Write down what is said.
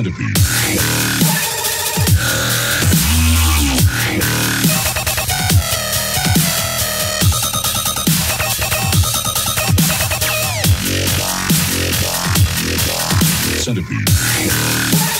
Centipede. centipede.